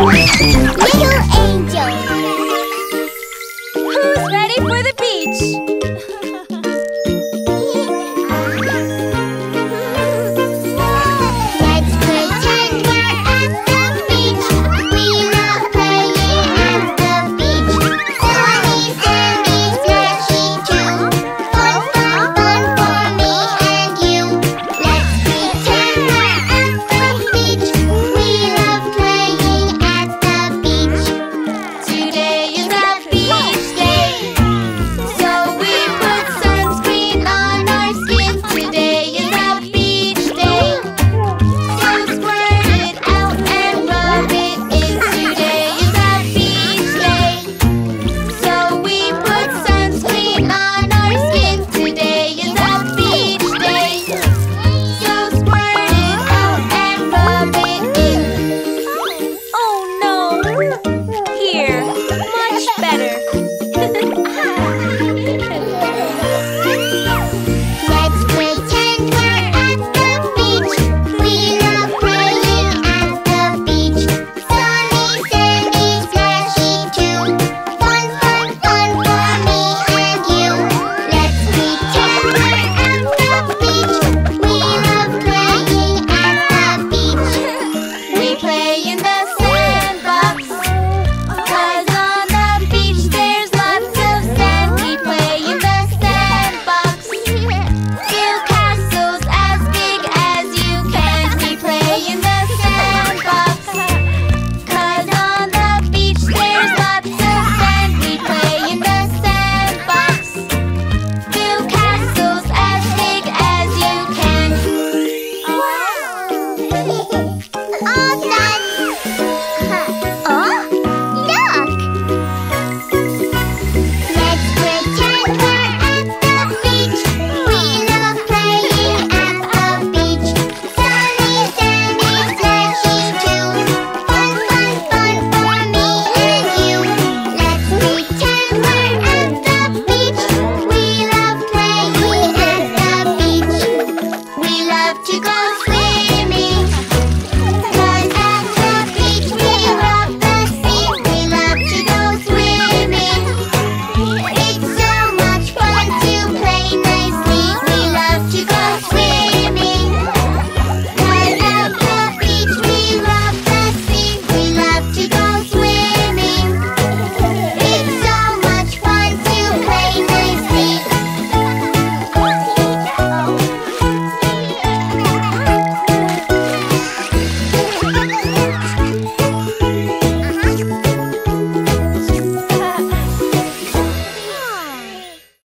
Little angel. Who's ready for the beach?